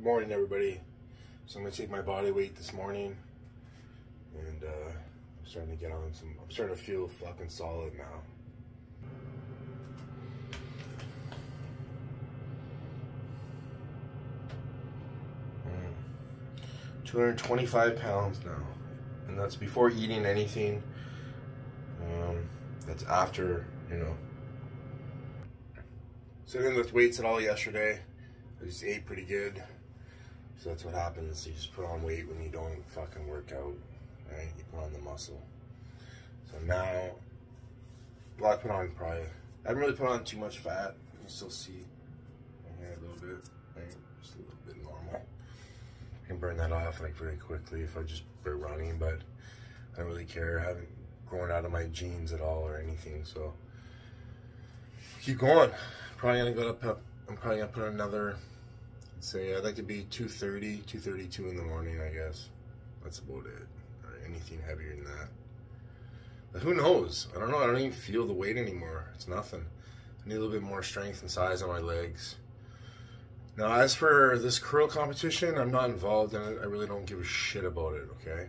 morning, everybody. So I'm gonna take my body weight this morning, and uh, I'm starting to get on some. I'm starting to feel fucking solid now. Mm. 225 pounds now, and that's before eating anything. Um, that's after, you know. So I didn't lift weights at all yesterday. I just ate pretty good. So that's what happens. You just put on weight when you don't fucking work out, right? You put on the muscle. So now, well, I put on probably, I haven't really put on too much fat. You can still see hair a little bit, right? Just a little bit normal. I can burn that off like very quickly if I just start running, but I don't really care. I haven't grown out of my jeans at all or anything, so keep going. Probably gonna go up I'm probably gonna put another say I'd like to be 230, 232 in the morning, I guess. That's about it. Or anything heavier than that. But who knows? I don't know. I don't even feel the weight anymore. It's nothing. I need a little bit more strength and size on my legs. Now, as for this curl competition, I'm not involved in it. I really don't give a shit about it, okay?